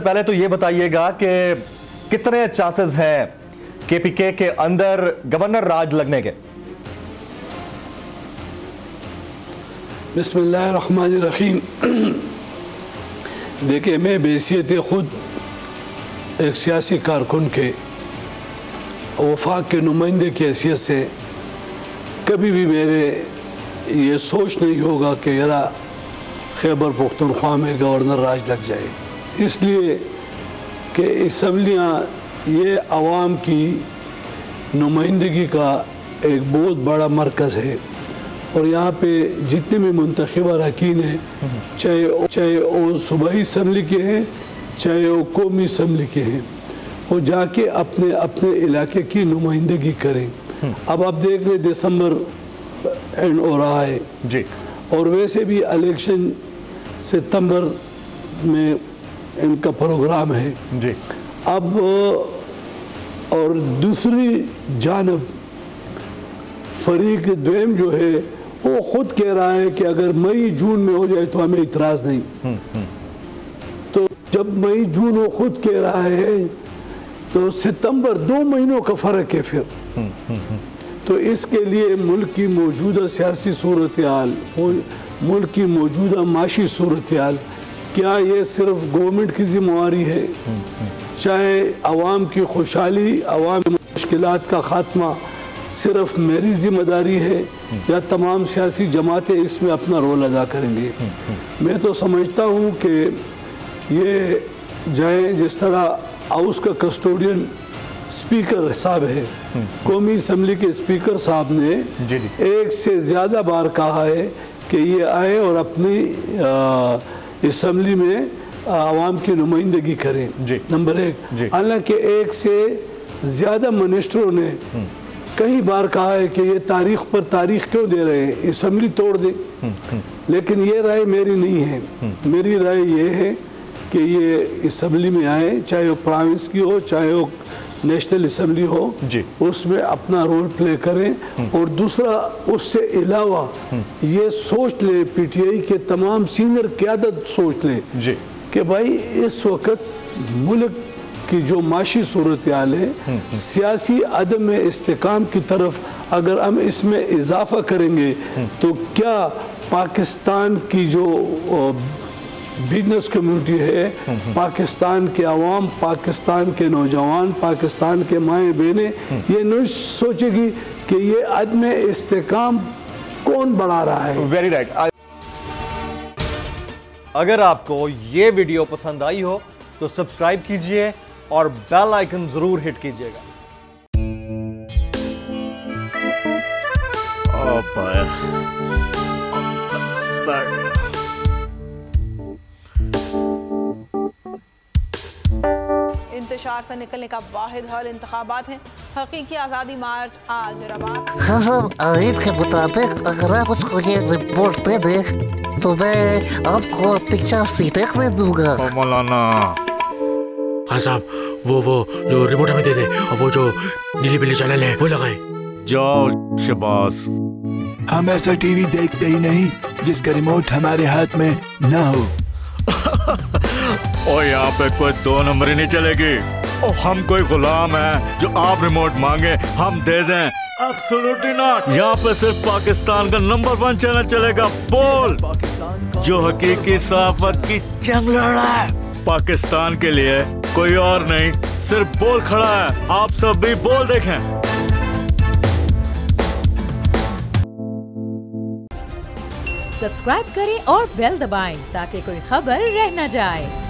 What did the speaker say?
पहले तो ये बताइएगा कि कितने चांसेस हैं केपीके के अंदर गवर्नर राज लगने के? बिस्मिल्लाहिर्रहमानिर्रहीम। देखिए, मैं बेसियत ख़ुद एक सियासी कारकुन के वफाक के नुमाइंदे की हैसियत से कभी भी मेरे ये सोच नहीं होगा कि यरा खैबर पुख्तनख्वा में गवर्नर राज लग जाए। इसलिए कि इसम्बलियाँ ये आवाम की नुमाइंदगी का एक बहुत बड़ा मरकज़ है। और यहाँ पे जितने भी मंतखब अरकान हैं चाहे चाहे वो सूबाई इसम्बली के हैं चाहे वो कौमी इसम्बली के हैं वो जाके अपने अपने इलाके की नुमाइंदगी करें। अब आप देख लें दिसंबर एंड हो रहा है। जी। और वैसे भी इलेक्शन सितंबर में इनका प्रोग्राम है। जी। अब और दूसरी जानब फरीक द्वेम जो है वो खुद कह रहा है कि अगर मई जून में हो जाए तो हमें इतराज़ नहीं। तो जब मई जून वो खुद कह रहा है तो सितंबर दो महीनों का फ़र्क है फिर। तो इसके लिए मुल्क की मौजूदा सियासी सूरत हाल मुल्क की मौजूदा माशी सूरत हाल क्या ये सिर्फ़ गवर्नमेंट की जिम्मेवारी है चाहे आवाम की खुशहाली आवाम की मुश्किल का ख़ात्मा सिर्फ़ मेरी ज़िम्मेदारी है या तमाम सियासी जमातें इसमें अपना रोल अदा करेंगी मैं तो समझता हूँ कि ये जाए जिस तरह हाउस का कस्टोडियन स्पीकर साहब है कौमी असम्बली के स्पीकर साहब ने। एक से ज़्यादा बार कहा है कि ये आए और अपनी असम्बली में आवाम की नुमाइंदगी करें। नंबर एक। हालाँकि एक से ज़्यादा मिनिस्टरों ने कई बार कहा है कि ये तारीख पर तारीख क्यों दे रहे हैं? असम्बली तोड़ दें। लेकिन ये राय मेरी नहीं है। मेरी राय ये है कि ये असम्बली में आए चाहे वो प्राविंस की हो चाहे वो नेशनल असम्बली हो जी। उसमें अपना रोल प्ले करें और दूसरा उससे अलावा ये सोच ले पीटीआई के तमाम सीनियर क्यादत सोच ले जी। कि भाई इस वक्त मुल्क की जो माशी सूरत हाल है सियासी अदम इस्तेकाम की तरफ़ अगर हम इसमें इजाफा करेंगे तो क्या पाकिस्तान की जो बिज़नेस कम्युनिटी है। पाकिस्तान के आवाम पाकिस्तान के नौजवान पाकिस्तान के माएँ बहनें ये नहीं सोचेगी कि ये अदम इस्तेकाम कौन बढ़ा रहा है। वेरी राइट अगर आपको ये वीडियो पसंद आई हो तो सब्सक्राइब कीजिए और बेल आइकन ज़रूर हिट कीजिएगा। इंतज़ार से निकलने का वाहिद हल इंतबात हैं। हकीकी आज़ादी मार्च आज रवा आयद के मुताबिक अगर आप उसको ये रिपोर्ट दे दे तो मैं आपको अपनी चार सीटें दे दूँगा। मौलाना। हाँ साहब वो वो जो रिमोट हमें दे दे और वो जो नीली पीली चैनल है वो लगाए। जाओ शबास। हम ऐसा टीवी देखते ही नहीं जिसका रिमोट हमारे हाथ में ना हो। और यहाँ पे कोई दो नंबर नहीं चलेगी। और हम कोई गुलाम है जो आप रिमोट मांगे, हम दे दें। एब्सोल्युटली नॉट यहाँ पे सिर्फ़ पाकिस्तान का नंबर वन चैनल चलेगा। बोल। जो हकीकी सहाफत की जंग लड़ रहा है। पाकिस्तान के लिए कोई और नहीं, सिर्फ़ बोल खड़ा है। आप सब भी बोल देखें। सब्सक्राइब करें और बेल दबाएँ ताकि कोई खबर रह न जाए।